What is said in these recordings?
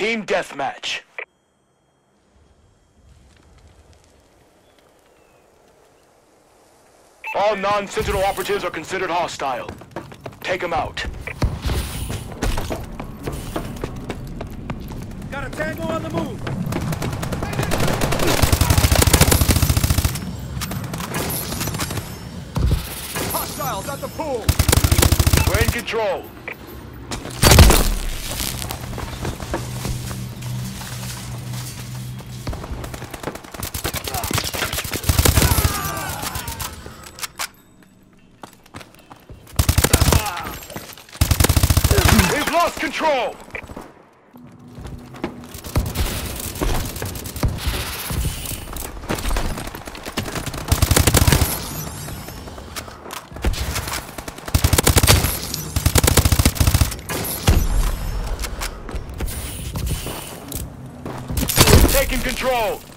Team Deathmatch. All non-Sentinel operatives are considered hostile. Take them out. Got a tango on the move! Hostiles at the pool! We're in control. We've lost control! Taking control!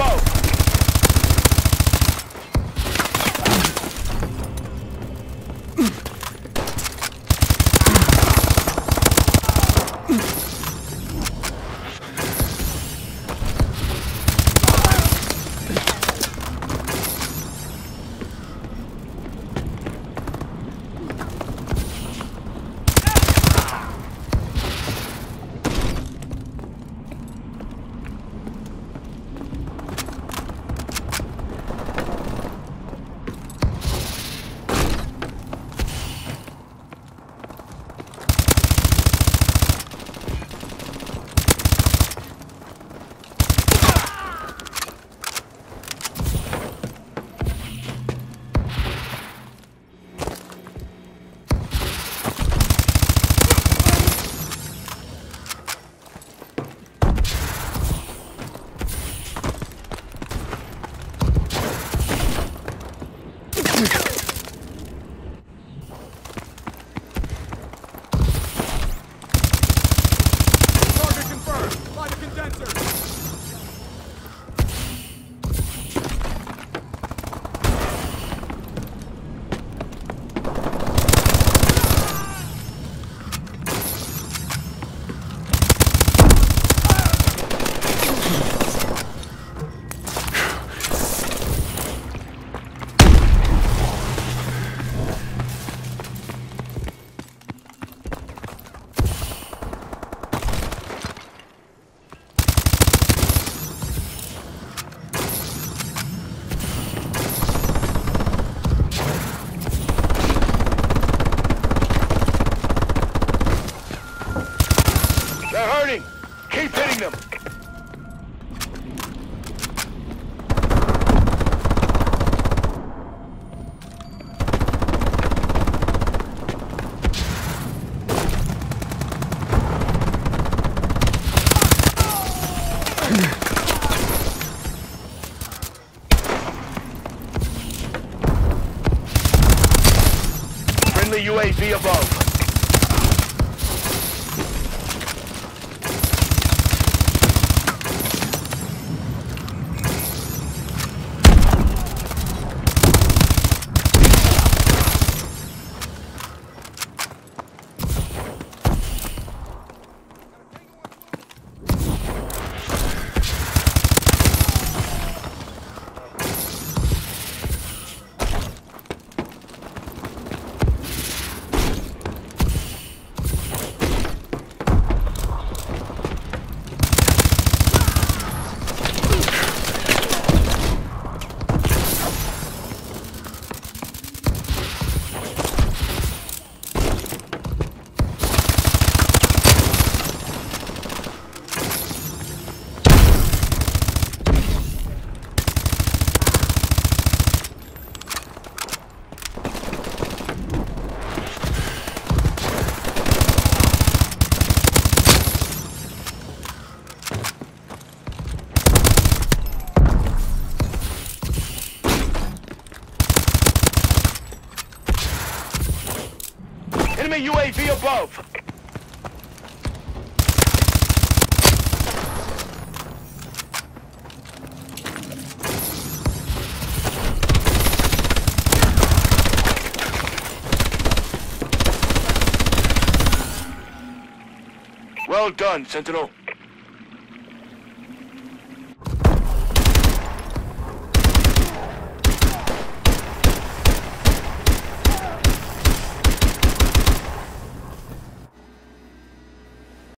UAV Oh, my God. They're hurting! Keep hitting them! Friendly UAV above. Enemy UAV above. Well done, Sentinel.